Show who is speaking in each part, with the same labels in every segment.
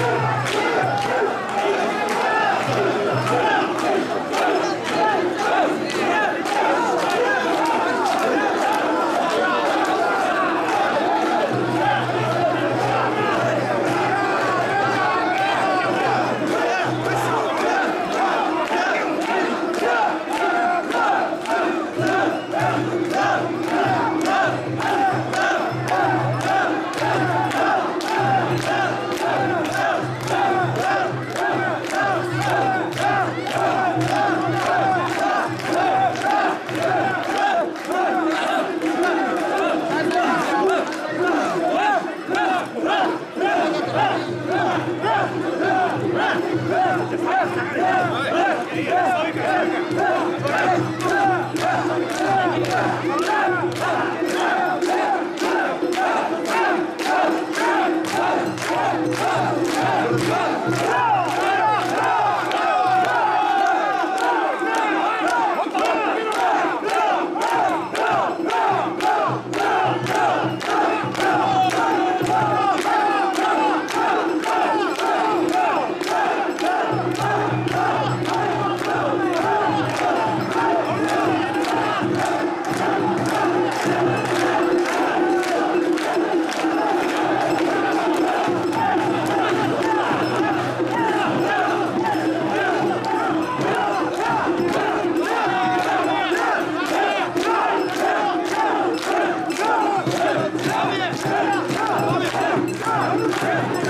Speaker 1: Yeah. Thank you.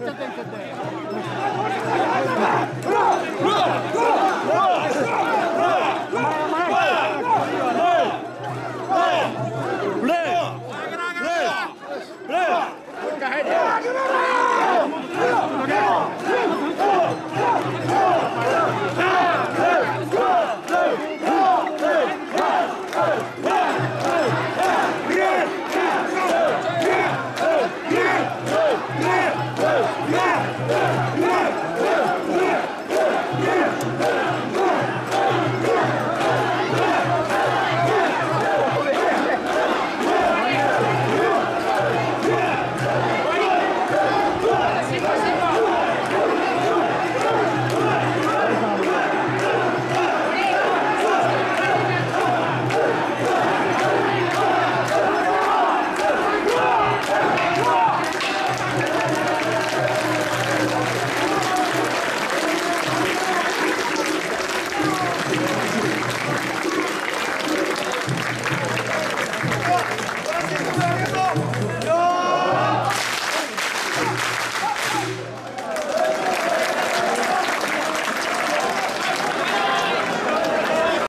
Speaker 2: 行っちゃって行っち
Speaker 3: ゃって。Yeah. Thank you.